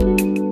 Música